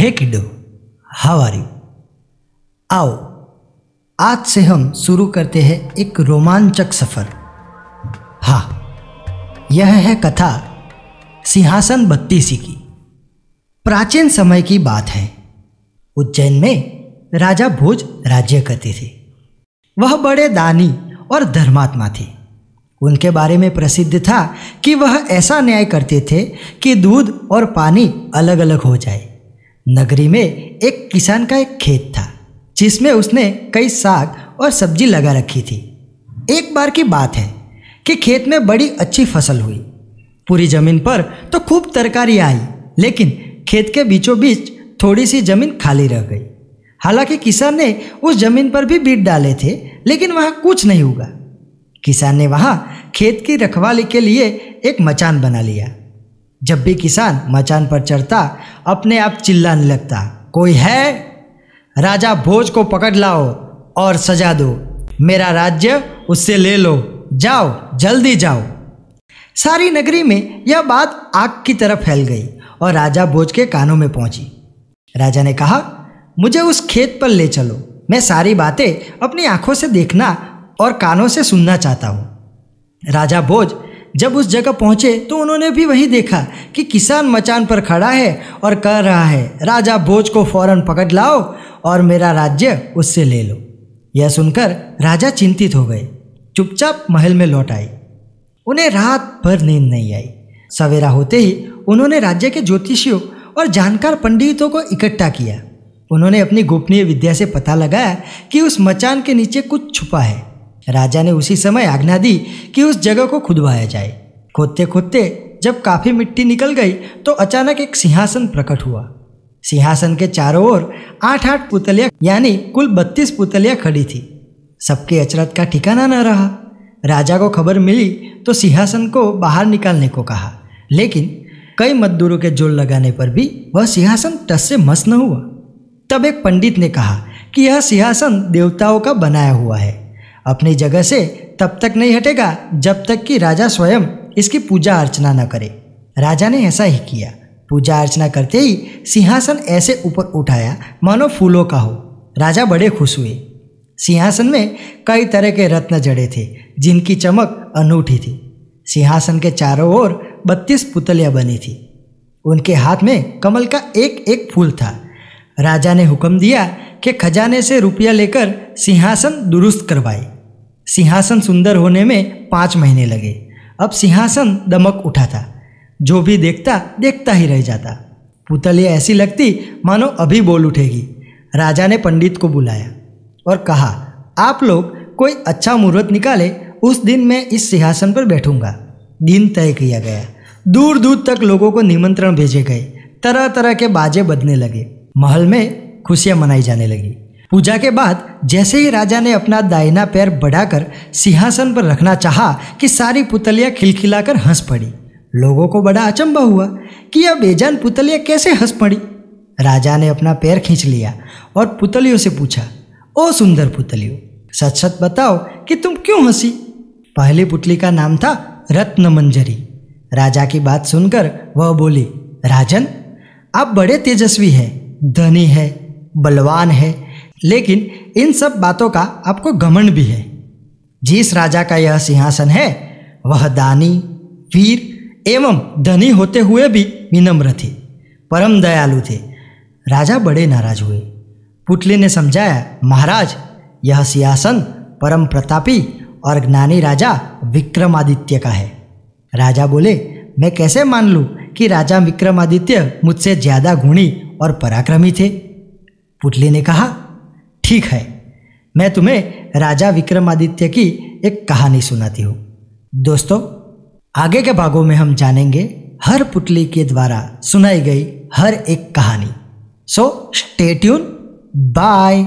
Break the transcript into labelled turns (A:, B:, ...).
A: हे किडो यू आओ आज से हम शुरू करते हैं एक रोमांचक सफ़र हाँ यह है कथा सिंहासन बत्तीसी की प्राचीन समय की बात है उज्जैन में राजा भोज राज्य करते थे वह बड़े दानी और धर्मात्मा थे उनके बारे में प्रसिद्ध था कि वह ऐसा न्याय करते थे कि दूध और पानी अलग अलग हो जाए नगरी में एक किसान का एक खेत था, जिसमें उसने कई साग और सब्ज़ी लगा रखी थी। एक बार की बात है कि खेत में बड़ी अच्छी फ़सल हुई। पूरी ज़मीन पर तो खूब तरकारी आई, लेकिन खेत के बीचों बीच थोड़ी सी ज़मीन खाली रह गई। हालाँकि किसान ने उस ज़मीन पर भी बीट डाले थे, लेकिन वहाँ कुछ नहीं उगा। किसान ने वहाँ खेत की रखवाली के लिए एक मचान बना लिया। जब भी किसान मचान पर चढ़ता, अपने आप चिल्लाने लगता, कोई है? राजा भोज को पकड़ लाओ और सजा दो। मेरा राज्य उससे ले लो। जाओ, जल्दी जाओ। सारी नगरी में यह बात आग की तरह फैल गई और राजा भोज के कानों में पहुँची। राजा ने कहा, मुझे उस खेत पर ले चलो। मैं सारी बातें अपनी आँखों से देखना और कानों से सुनना चाहता हूँ। राजा भोज जब उस जगह पहुँचे तो उन्होंने भी वही देखा कि किसान मचान पर खड़ा है और कह रहा है, राजा भोज को फ़ौरन पकड़ लाओ और मेरा राज्य उससे ले लो। यह सुनकर राजा चिंतित हो गए, चुपचाप महल में लौट आए। उन्हें रात भर नींद नहीं आई। सवेरा होते ही उन्होंने राज्य के ज्योतिषियों और जानकार पंडितों को इकट्ठा किया। उन्होंने अपनी गोपनीय विद्या से पता लगाया कि उस मचान के नीचे कुछ छुपा है। राजा ने उसी समय आज्ञा दी कि उस जगह को खुदवाया जाए। खोदते खोदते जब काफ़ी मिट्टी निकल गई तो अचानक एक सिंहासन प्रकट हुआ। सिंहासन के चारों ओर आठ आठ पुतलियाँ, यानी कुल बत्तीस पुतलियाँ खड़ी थी। सबके अचरत का ठिकाना न रहा। राजा को खबर मिली तो सिंहासन को बाहर निकालने को कहा। लेकिन कई मजदूरों के ज़ोर लगाने पर भी वह सिंहासन टस से मस न हुआ। तब एक पंडित ने कहा कि यह सिंहासन देवताओं का बनाया हुआ है। अपनी जगह से तब तक नहीं हटेगा जब तक कि राजा स्वयं इसकी पूजा अर्चना न करे। राजा ने ऐसा ही किया। पूजा अर्चना करते ही सिंहासन ऐसे ऊपर उठाया, मानो फूलों का हो। राजा बड़े खुश हुए। सिंहासन में कई तरह के रत्न जड़े थे, जिनकी चमक अनूठी थी। सिंहासन के चारों ओर बत्तीस पुतलियाँ बनी थी। उनके हाथ में कमल का एक एक फूल था। राजा ने हुक्म दिया कि खजाने से रुपया लेकर सिंहासन दुरुस्त करवाए। सिंहासन सुंदर होने में पाँच महीने लगे। अब सिंहासन दमक उठा था। जो भी देखता देखता ही रह जाता। पुतलियाँ ऐसी लगती, मानो अभी बोल उठेगी। राजा ने पंडित को बुलाया और कहा, आप लोग कोई अच्छा मुहूर्त निकाले, उस दिन मैं इस सिंहासन पर बैठूँगा। दिन तय किया गया। दूर दूर तक लोगों को निमंत्रण भेजे गए। तरह तरह के बाजे बजने लगे। महल में खुशियाँ मनाई जाने लगी। पूजा के बाद जैसे ही राजा ने अपना दाहिना पैर बढ़ाकर सिंहासन पर रखना चाहा कि सारी पुतलियाँ खिलखिलाकर हंस पड़ी। लोगों को बड़ा अचंबा हुआ कि यह बेजान पुतलियाँ कैसे हंस पड़ी। राजा ने अपना पैर खींच लिया और पुतलियों से पूछा, ओ सुंदर पुतलियों सच सच बताओ कि तुम क्यों हँसी? पहली पुतली का नाम था रत्न मंजरी राजा की बात सुनकर वह बोली, राजन, आप बड़े तेजस्वी हैं, धनी है, बलवान है लेकिन इन सब बातों का आपको घमंड भी है। जिस राजा का यह सिंहासन है, वह दानी, वीर एवं धनी होते हुए भी विनम्र थे, परम दयालु थे। राजा बड़े नाराज़ हुए। पुतली ने समझाया, महाराज, यह सिंहासन परम प्रतापी और ज्ञानी राजा विक्रमादित्य का है। राजा बोले, मैं कैसे मान लूँ कि राजा विक्रमादित्य मुझसे ज़्यादा गुणी और पराक्रमी थे? पुतली ने कहा ठीक है। मैं तुम्हें राजा विक्रमादित्य की एक कहानी सुनाती हूँ। दोस्तों, आगे के भागों में हम जानेंगे हर पुटली के द्वारा सुनाई गई हर एक कहानी। So stay tune bye